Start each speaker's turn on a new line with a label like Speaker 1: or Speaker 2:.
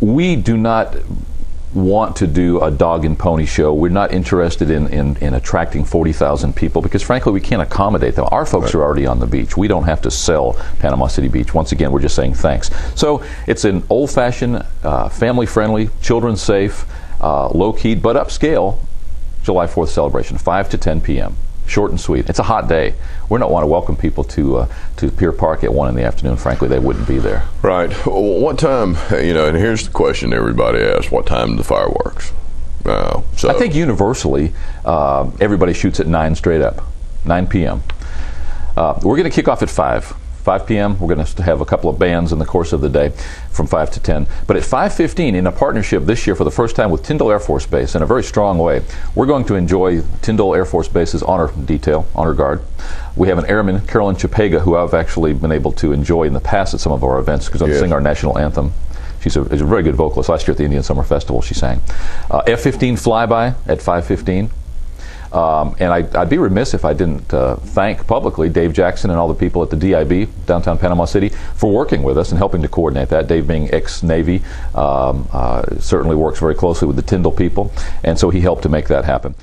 Speaker 1: we do not want to do a dog and pony show. We're not interested in, in, in attracting 40,000 people because, frankly, we can't accommodate them. Our folks
Speaker 2: Right.
Speaker 1: are already on the beach. We don't have to sell Panama City Beach. Once again, we're just saying thanks. So it's an old fashioned, uh, family friendly, children safe, uh, low key, but upscale July 4th celebration, 5 to 10 p.m. Short and sweet. It's a hot day. We don't want to welcome people to uh, to Pier Park at 1 in the afternoon. Frankly, they wouldn't be there.
Speaker 2: Right. Well, What time? You know, and here's the question everybody asks: What time the fireworks? Uh, so
Speaker 1: I think universally, uh, everybody shoots at 9 straight up, 9 p.m. Uh, we're going to kick off at 5. 5 p.m. We're going to have a couple of bands in the course of the day from 5 to 10. But at 5:15, in a partnership this year for the first time with Tyndall Air Force Base in a very strong way, we're going to enjoy Tyndall Air Force Base's honor detail, honor guard. We have an airman, Carolyn Chapega, who I've actually been able to enjoy in the past at some of our events because I
Speaker 2: Yes.
Speaker 1: sing our national anthem. She's a, is a very good vocalist. Last year at the Indian Summer Festival, she sang. Uh, F-15 flyby at 5:15. Um, and I, I'd be remiss if I didn't uh, thank publicly Dave Jackson and all the people at the DIB, downtown Panama City, for working with us and helping to coordinate that. Dave, being ex Navy, um, uh, certainly works very closely with the Tyndall people, and so he helped to make that happen.